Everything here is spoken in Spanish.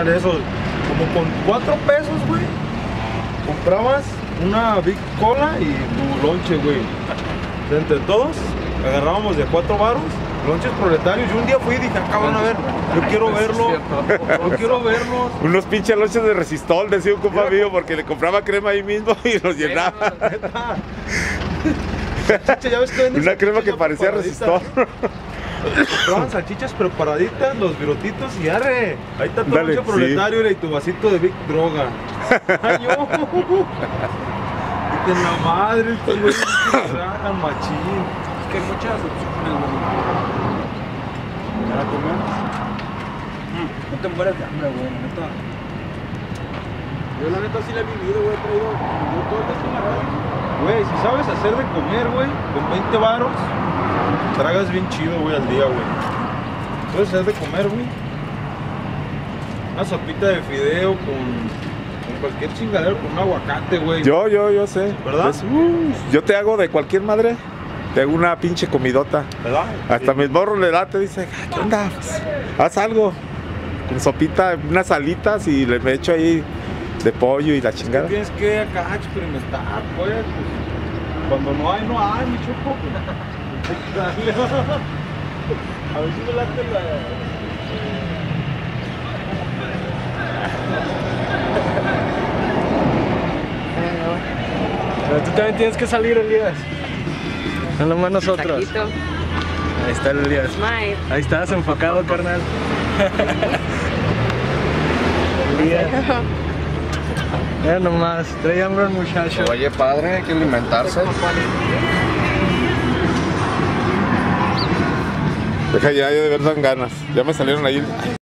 Eso, como con cuatro pesos, güey, comprabas una Big Cola y tu lonche, güey. De Entre todos, agarrábamos de cuatro varos, lonches proletarios. Yo un día fui y dije, ah, cabrón, a ver, yo quiero verlo, yo quiero verlo. Unos pinches lonches de resistol, decía un compa mío, porque le compraba crema ahí mismo y los llenaba. Una crema que parecía resistol. Compraban salchichas preparaditas, los virotitos y arre. Ahí está tu Dale, sí. proletario mira, y tu vasito de Big Droga. Ay, yo. La madre, estos güeyes tragan machín. Es que hay muchas opciones, güey. ¿Para comer? No te mueres de hambre, güey, la neta. Yo la neta sí la he vivido, güey, he traído yo todo estoy en la radio. Güey, si sabes hacer de comer, güey, con 20 varos, tragas bien chido, güey, al día, güey. Puedes hacer de comer, güey. Una sopita de fideo con, con cualquier chingadero, con un aguacate, güey. Yo, yo, yo sé. ¿Verdad? Uh, yo te hago de cualquier madre. Te hago una pinche comidota. ¿Verdad? Hasta Sí. mis morros le da, te dice, "Ah, ¿qué onda? Pues, haz algo. Con sopita, unas alitas y le me echo ahí de pollo y la chingada. Tienes que acá experimentar, pues, Cuando no hay, no hay, mi choco. A ver si me late la. Pero tú también tienes que salir, Elías. No nomás nosotros. Ahí está el Elías. Ahí estás enfocado, carnal. Elías. Mira nomás, trae hambre el muchacho. Oye, padre, hay que alimentarse. Deja ya, ya de verdad ganas. Ya me salieron ahí